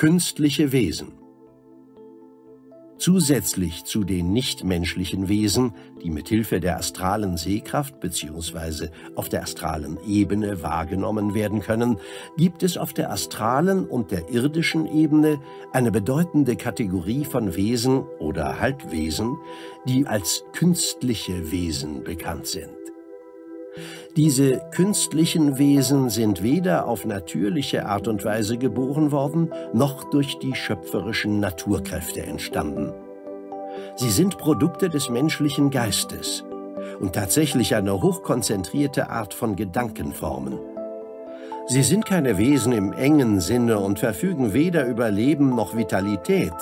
Künstliche Wesen Zusätzlich zu den nichtmenschlichen Wesen, die mit Hilfe der astralen Sehkraft bzw. auf der astralen Ebene wahrgenommen werden können, gibt es auf der astralen und der irdischen Ebene eine bedeutende Kategorie von Wesen oder Halbwesen, die als künstliche Wesen bekannt sind. Diese künstlichen Wesen sind weder auf natürliche Art und Weise geboren worden, noch durch die schöpferischen Naturkräfte entstanden. Sie sind Produkte des menschlichen Geistes und tatsächlich eine hochkonzentrierte Art von Gedankenformen. Sie sind keine Wesen im engen Sinne und verfügen weder über Leben noch Vitalität,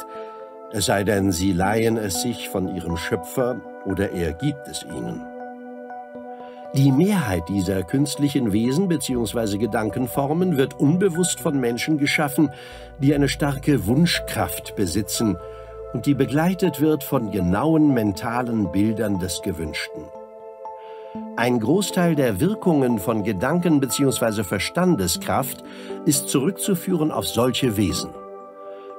es sei denn, sie leihen es sich von ihrem Schöpfer oder er gibt es ihnen. Die Mehrheit dieser künstlichen Wesen bzw. Gedankenformen wird unbewusst von Menschen geschaffen, die eine starke Wunschkraft besitzen und die begleitet wird von genauen mentalen Bildern des Gewünschten. Ein Großteil der Wirkungen von Gedanken bzw. Verstandeskraft ist zurückzuführen auf solche Wesen.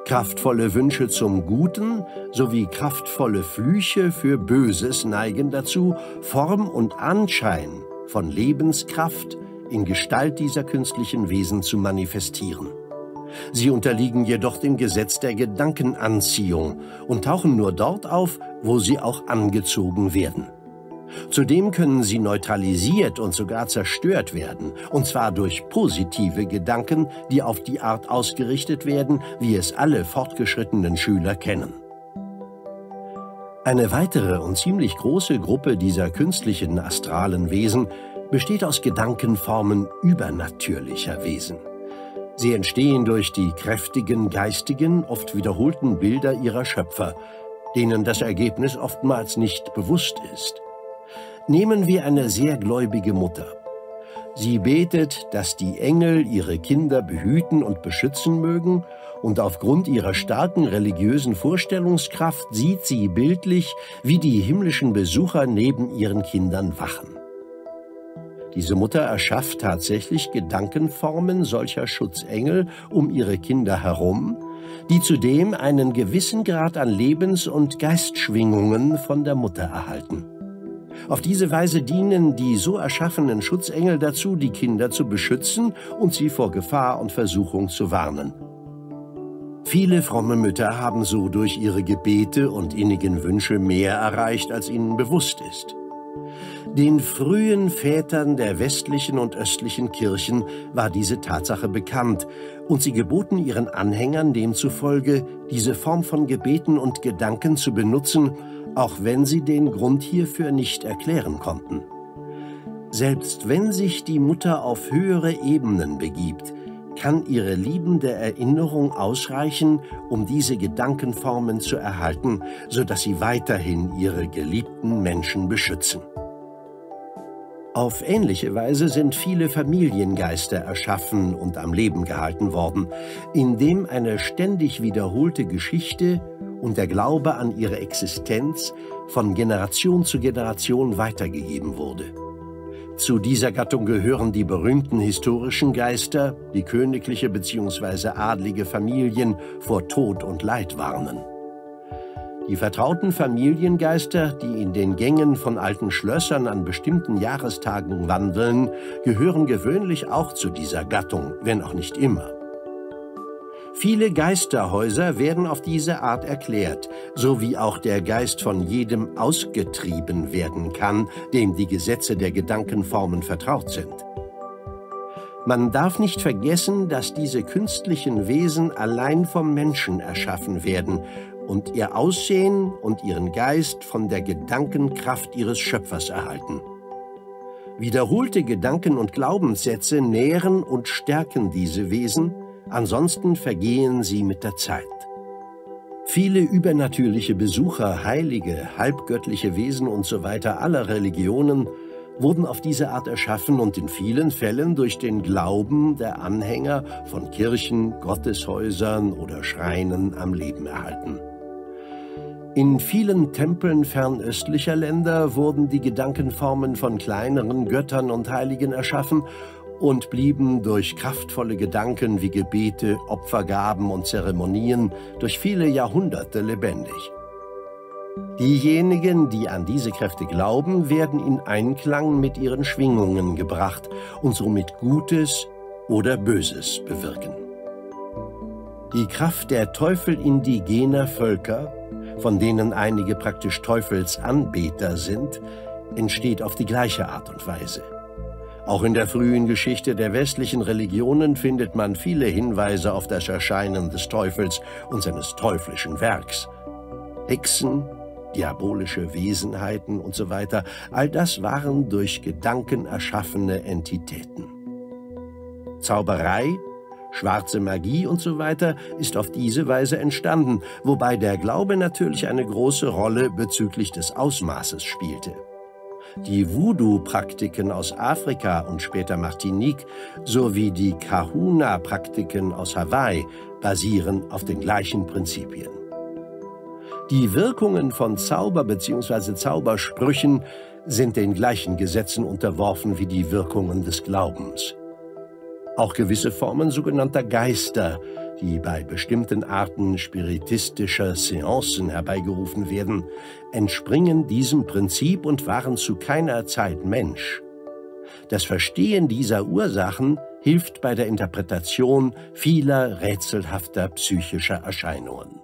Kraftvolle Wünsche zum Guten sowie kraftvolle Flüche für Böses neigen dazu, Form und Anschein von Lebenskraft in Gestalt dieser künstlichen Wesen zu manifestieren. Sie unterliegen jedoch dem Gesetz der Gedankenanziehung und tauchen nur dort auf, wo sie auch angezogen werden. Zudem können sie neutralisiert und sogar zerstört werden, und zwar durch positive Gedanken, die auf die Art ausgerichtet werden, wie es alle fortgeschrittenen Schüler kennen. Eine weitere und ziemlich große Gruppe dieser künstlichen astralen Wesen besteht aus Gedankenformen übernatürlicher Wesen. Sie entstehen durch die kräftigen, geistigen, oft wiederholten Bilder ihrer Schöpfer, denen das Ergebnis oftmals nicht bewusst ist. Nehmen wir eine sehr gläubige Mutter. Sie betet, dass die Engel ihre Kinder behüten und beschützen mögen, und aufgrund ihrer starken religiösen Vorstellungskraft sieht sie bildlich, wie die himmlischen Besucher neben ihren Kindern wachen. Diese Mutter erschafft tatsächlich Gedankenformen solcher Schutzengel um ihre Kinder herum, die zudem einen gewissen Grad an Lebens- und Geistschwingungen von der Mutter erhalten. Auf diese Weise dienen die so erschaffenen Schutzengel dazu, die Kinder zu beschützen und sie vor Gefahr und Versuchung zu warnen. Viele fromme Mütter haben so durch ihre Gebete und innigen Wünsche mehr erreicht, als ihnen bewusst ist. Den frühen Vätern der westlichen und östlichen Kirchen war diese Tatsache bekannt, und sie geboten ihren Anhängern demzufolge, diese Form von Gebeten und Gedanken zu benutzen, auch wenn sie den Grund hierfür nicht erklären konnten. Selbst wenn sich die Mutter auf höhere Ebenen begibt, kann ihre liebende Erinnerung ausreichen, um diese Gedankenformen zu erhalten, sodass sie weiterhin ihre geliebten Menschen beschützen. Auf ähnliche Weise sind viele Familiengeister erschaffen und am Leben gehalten worden, indem eine ständig wiederholte Geschichte und der Glaube an ihre Existenz von Generation zu Generation weitergegeben wurde. Zu dieser Gattung gehören die berühmten historischen Geister, die königliche bzw. adlige Familien vor Tod und Leid warnen. Die vertrauten Familiengeister, die in den Gängen von alten Schlössern an bestimmten Jahrestagen wandeln, gehören gewöhnlich auch zu dieser Gattung, wenn auch nicht immer. Viele Geisterhäuser werden auf diese Art erklärt, so wie auch der Geist von jedem ausgetrieben werden kann, dem die Gesetze der Gedankenformen vertraut sind. Man darf nicht vergessen, dass diese künstlichen Wesen allein vom Menschen erschaffen werden und ihr Aussehen und ihren Geist von der Gedankenkraft ihres Schöpfers erhalten. Wiederholte Gedanken und Glaubenssätze nähren und stärken diese Wesen, ansonsten vergehen sie mit der Zeit. Viele übernatürliche Besucher, Heilige, halbgöttliche Wesen usw. So aller Religionen wurden auf diese Art erschaffen und in vielen Fällen durch den Glauben der Anhänger von Kirchen, Gotteshäusern oder Schreinen am Leben erhalten. In vielen Tempeln fernöstlicher Länder wurden die Gedankenformen von kleineren Göttern und Heiligen erschaffen und blieben durch kraftvolle Gedanken wie Gebete, Opfergaben und Zeremonien durch viele Jahrhunderte lebendig. Diejenigen, die an diese Kräfte glauben, werden in Einklang mit ihren Schwingungen gebracht und somit Gutes oder Böses bewirken. Die Kraft der Teufel indigener Völker, von denen einige praktisch Teufelsanbeter sind, entsteht auf die gleiche Art und Weise. Auch in der frühen Geschichte der westlichen Religionen findet man viele Hinweise auf das Erscheinen des Teufels und seines teuflischen Werks. Hexen, diabolische Wesenheiten und so weiter, all das waren durch Gedanken erschaffene Entitäten. Zauberei, schwarze Magie und so weiter ist auf diese Weise entstanden, wobei der Glaube natürlich eine große Rolle bezüglich des Ausmaßes spielte. Die Voodoo-Praktiken aus Afrika und später Martinique sowie die Kahuna-Praktiken aus Hawaii basieren auf den gleichen Prinzipien. Die Wirkungen von Zauber bzw. Zaubersprüchen sind den gleichen Gesetzen unterworfen wie die Wirkungen des Glaubens. Auch gewisse Formen sogenannter Geister, die bei bestimmten Arten spiritistischer Seancen herbeigerufen werden, entspringen diesem Prinzip und waren zu keiner Zeit Mensch. Das Verstehen dieser Ursachen hilft bei der Interpretation vieler rätselhafter psychischer Erscheinungen.